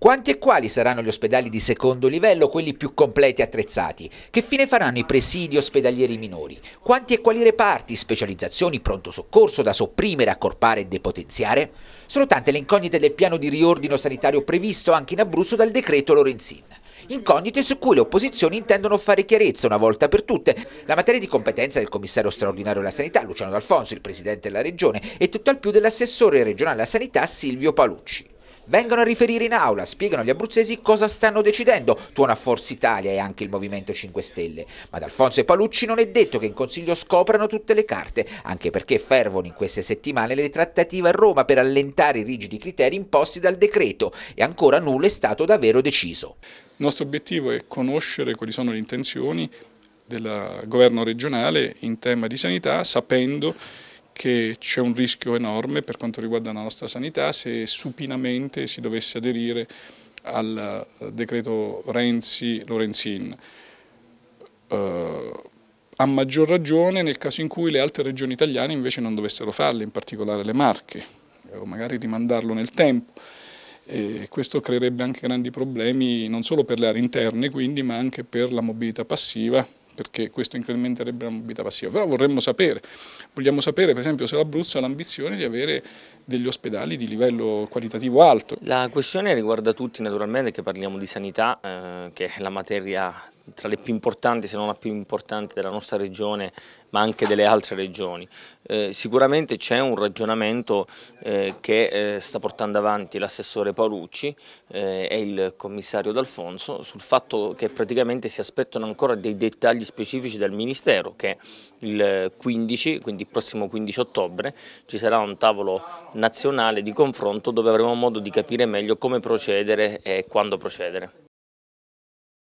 Quanti e quali saranno gli ospedali di secondo livello, quelli più completi e attrezzati? Che fine faranno i presidi ospedalieri minori? Quanti e quali reparti, specializzazioni, pronto soccorso da sopprimere, accorpare e depotenziare? Sono tante le incognite del piano di riordino sanitario previsto anche in Abruzzo dal decreto Lorenzin. Incognite su cui le opposizioni intendono fare chiarezza una volta per tutte. La materia di competenza del commissario straordinario alla sanità, Luciano D'Alfonso, il presidente della regione, e tutto al più dell'assessore regionale alla sanità, Silvio Palucci. Vengono a riferire in aula, spiegano agli abruzzesi cosa stanno decidendo, tuona Forza Italia e anche il Movimento 5 Stelle. Ma da Alfonso e Palucci non è detto che in Consiglio scoprano tutte le carte, anche perché fervono in queste settimane le trattative a Roma per allentare i rigidi criteri imposti dal decreto e ancora nulla è stato davvero deciso. Il nostro obiettivo è conoscere quali sono le intenzioni del governo regionale in tema di sanità, sapendo che c'è un rischio enorme per quanto riguarda la nostra sanità se supinamente si dovesse aderire al eh, decreto Renzi-Lorenzin. Uh, a maggior ragione nel caso in cui le altre regioni italiane invece non dovessero farle, in particolare le Marche, o magari rimandarlo nel tempo. E questo creerebbe anche grandi problemi non solo per le aree interne quindi, ma anche per la mobilità passiva perché questo incrementerebbe la mobilità passiva, però vorremmo sapere, vogliamo sapere per esempio se l'Abruzzo ha l'ambizione di avere degli ospedali di livello qualitativo alto. La questione riguarda tutti naturalmente che parliamo di sanità, eh, che è la materia tra le più importanti se non la più importante della nostra regione ma anche delle altre regioni. Eh, sicuramente c'è un ragionamento eh, che eh, sta portando avanti l'assessore Paolucci eh, e il commissario D'Alfonso sul fatto che praticamente si aspettano ancora dei dettagli specifici del Ministero che il 15, quindi il prossimo 15 ottobre, ci sarà un tavolo nazionale di confronto dove avremo modo di capire meglio come procedere e quando procedere.